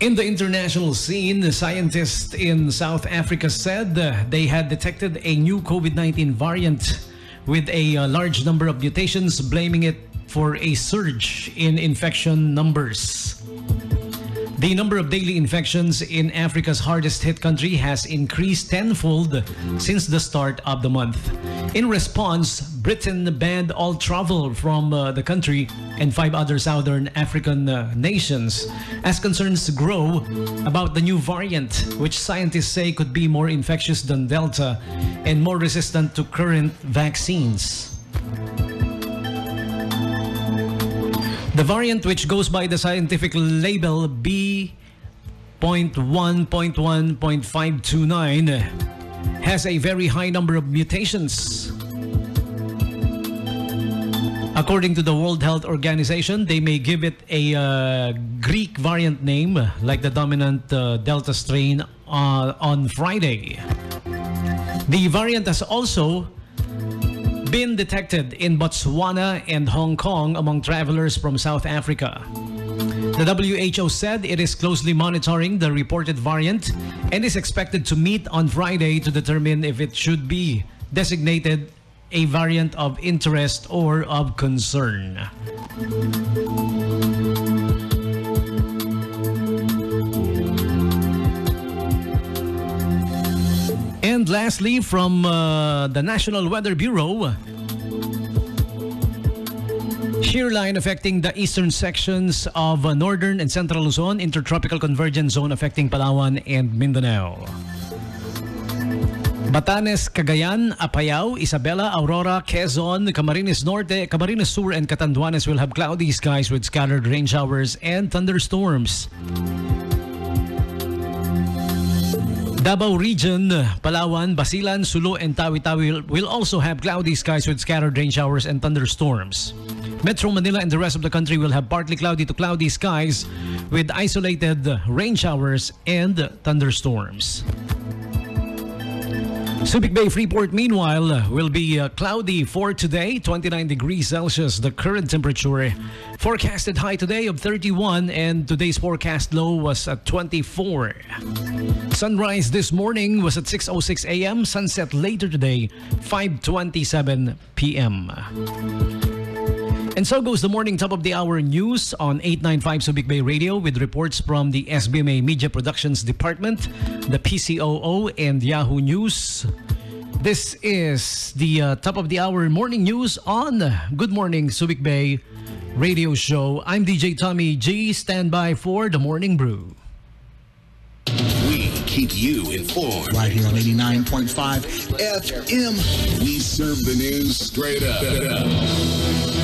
In the international scene, scientists in South Africa said they had detected a new COVID 19 variant with a uh, large number of mutations, blaming it for a surge in infection numbers. The number of daily infections in Africa's hardest hit country has increased tenfold since the start of the month. In response, Britain banned all travel from uh, the country and five other southern African uh, nations as concerns grow about the new variant, which scientists say could be more infectious than Delta and more resistant to current vaccines. The variant, which goes by the scientific label B.1.1.529, has a very high number of mutations. According to the World Health Organization, they may give it a uh, Greek variant name, like the dominant uh, Delta strain uh, on Friday. The variant has also been detected in Botswana and Hong Kong among travelers from South Africa. The WHO said it is closely monitoring the reported variant and is expected to meet on Friday to determine if it should be designated a variant of interest or of concern. And lastly, from uh, the National Weather Bureau, shear line affecting the eastern sections of uh, northern and central Luzon, intertropical convergence zone affecting Palawan and Mindanao. Batanes, Cagayan, Apayao, Isabela, Aurora, Quezon, Camarines Norte, Camarines Sur, and Catanduanes will have cloudy skies with scattered rain showers and thunderstorms. Davao Region, Palawan, Basilan, Sulu, and Tawi-Tawi will also have cloudy skies with scattered rain showers and thunderstorms. Metro Manila and the rest of the country will have partly cloudy to cloudy skies with isolated rain showers and thunderstorms. Subic Bay Freeport, meanwhile, will be uh, cloudy for today, 29 degrees Celsius, the current temperature. Forecasted high today of 31, and today's forecast low was at 24. Sunrise this morning was at 6.06 a.m., sunset later today, 5.27 p.m. And so goes the morning top of the hour news on 895 Subic Bay Radio with reports from the SBMA Media Productions Department, the PCOO, and Yahoo News. This is the uh, top of the hour morning news on Good Morning Subic Bay Radio Show. I'm DJ Tommy G. Stand by for the Morning Brew. We keep you informed. Right here on 89.5 FM. We serve the news straight up.